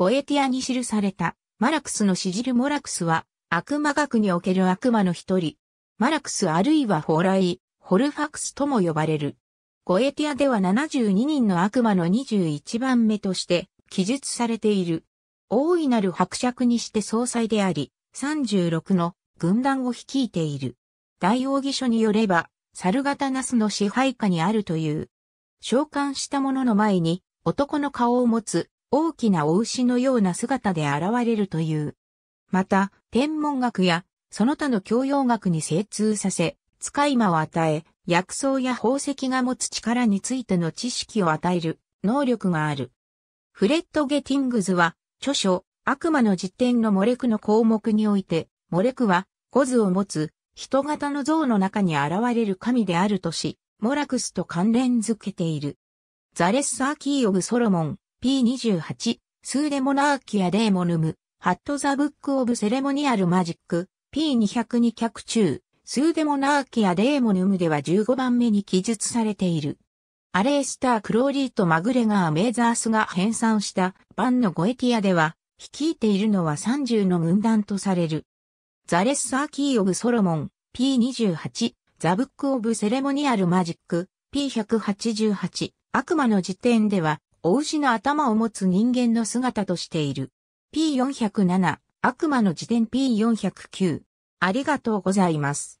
ゴエティアに記されたマラクスのシジルモラクスは悪魔学における悪魔の一人。マラクスあるいはホライ、ホルファクスとも呼ばれる。ゴエティアでは72人の悪魔の21番目として記述されている。大いなる伯爵にして総裁であり、36の軍団を率いている。大王義書によれば、サルガタナスの支配下にあるという。召喚した者の前に男の顔を持つ大きなお牛のような姿で現れるという。また、天文学やその他の教養学に精通させ、使い魔を与え、薬草や宝石が持つ力についての知識を与える能力がある。フレッド・ゲティングズは、著書、悪魔の実典のモレクの項目において、モレクは、ゴズを持つ人型の像の中に現れる神であるとし、モラクスと関連づけている。The Lesser Key of Solomon、P28、 Pseudomonarchia Daemonum、ハット・ The Book of Ceremonial Magic、P202 脚注、 Pseudomonarchia Daemonum では15番目に記述されている。アレースター・クローリーとマグレガー・メーザースが編纂した版のゴエティアでは、率いているのは30の軍団とされる。 The Lesser Key of Solomon、P28、ザ・ブック・オブ・セレモニアル・マジック、P188、悪魔の時点では、お牛の頭を持つ人間の姿としている。P407、悪魔の時点 P409。ありがとうございます。